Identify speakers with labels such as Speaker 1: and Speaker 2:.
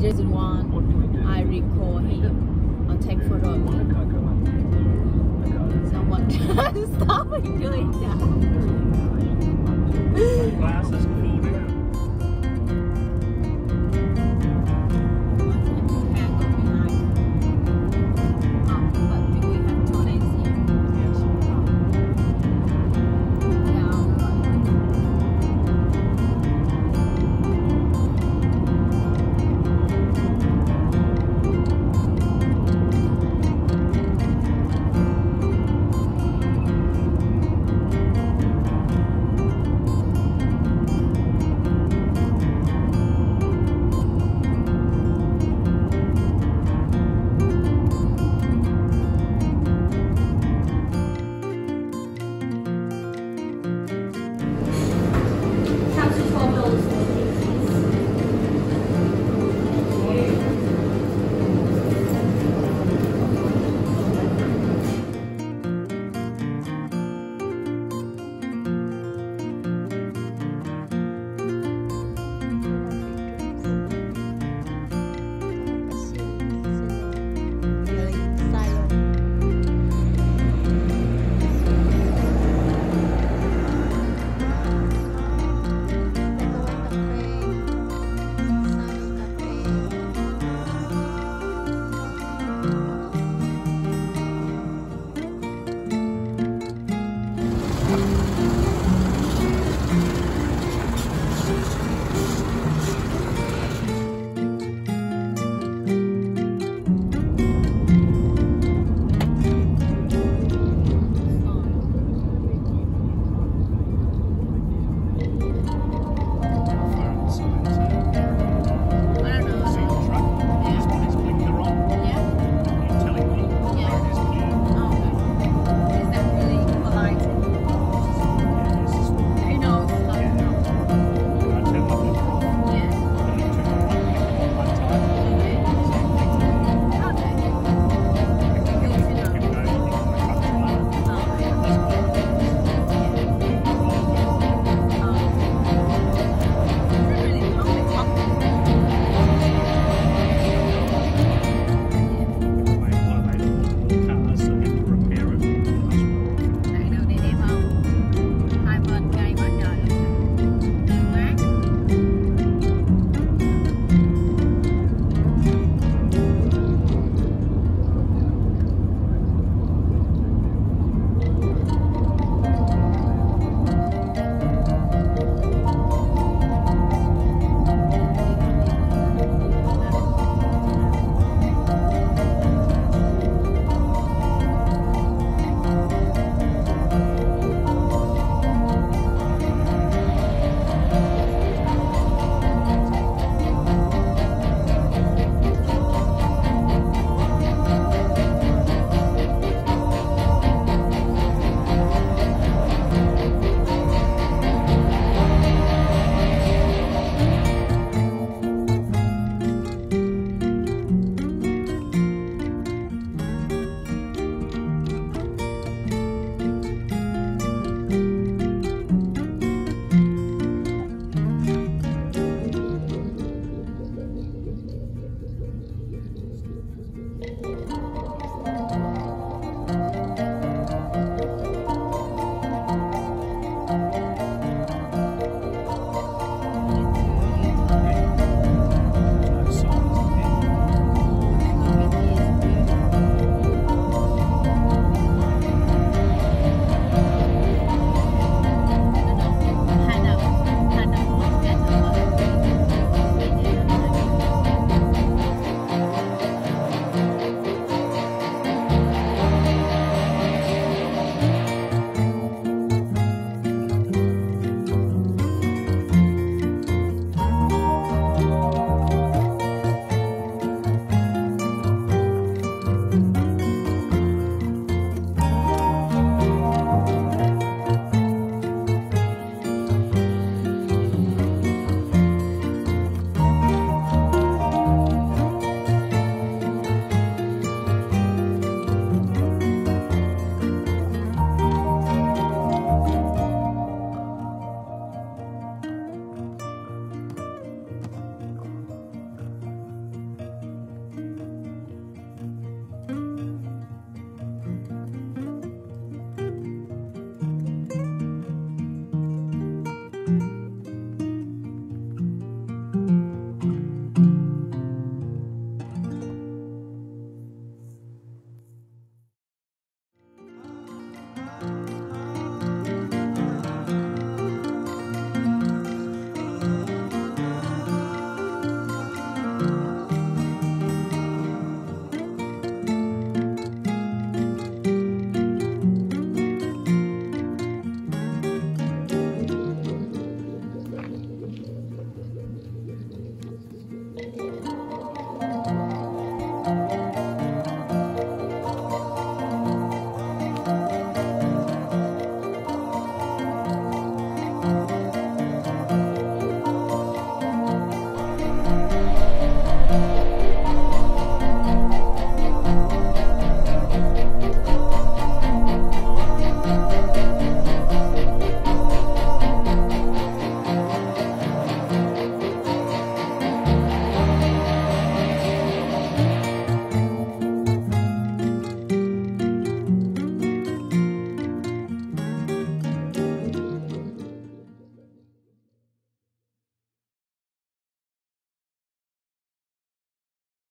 Speaker 1: just want I recall him or take photo of him. Someone stop doing that.